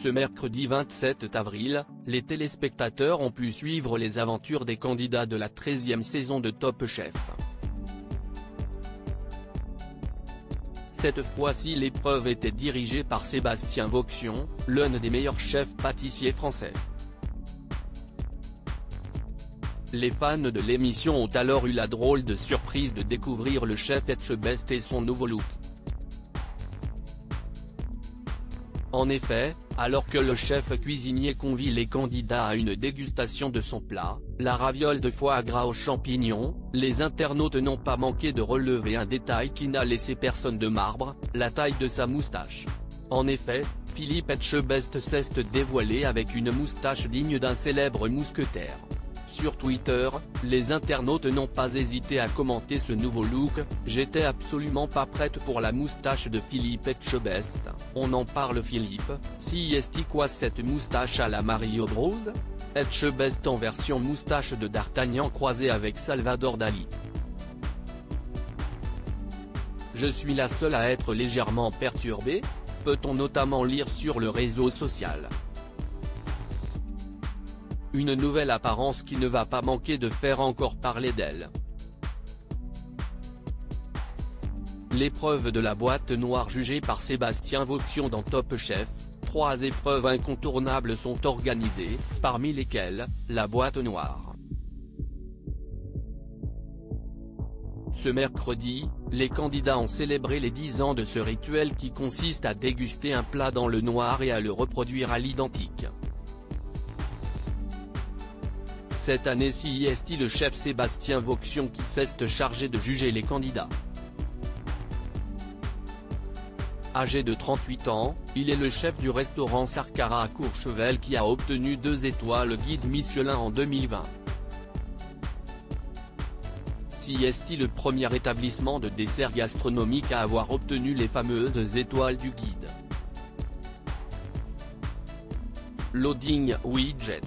Ce mercredi 27 avril, les téléspectateurs ont pu suivre les aventures des candidats de la 13e saison de Top Chef. Cette fois-ci l'épreuve était dirigée par Sébastien Vauxion, l'un des meilleurs chefs pâtissiers français. Les fans de l'émission ont alors eu la drôle de surprise de découvrir le chef Etchebest et son nouveau look. En effet, alors que le chef cuisinier convie les candidats à une dégustation de son plat, la raviole de foie gras aux champignons, les internautes n'ont pas manqué de relever un détail qui n'a laissé personne de marbre, la taille de sa moustache. En effet, Philippe Etchebest s'est dévoilé avec une moustache digne d'un célèbre mousquetaire. Sur Twitter, les internautes n'ont pas hésité à commenter ce nouveau look, j'étais absolument pas prête pour la moustache de Philippe Etchebest, on en parle Philippe, si est quoi cette moustache à la Mario Bros? Etchebest en version moustache de D'Artagnan croisé avec Salvador Dali. Je suis la seule à être légèrement perturbée. Peut-on notamment lire sur le réseau social? Une nouvelle apparence qui ne va pas manquer de faire encore parler d'elle. L'épreuve de la boîte noire jugée par Sébastien Vauxion dans Top Chef, trois épreuves incontournables sont organisées, parmi lesquelles, la boîte noire. Ce mercredi, les candidats ont célébré les 10 ans de ce rituel qui consiste à déguster un plat dans le noir et à le reproduire à l'identique. Cette année ci est le chef Sébastien Vauxion qui s'est chargé de juger les candidats. Âgé de 38 ans, il est le chef du restaurant Sarkara à Courchevel qui a obtenu deux étoiles guide Michelin en 2020. est le premier établissement de dessert gastronomique à avoir obtenu les fameuses étoiles du guide. Loading Widget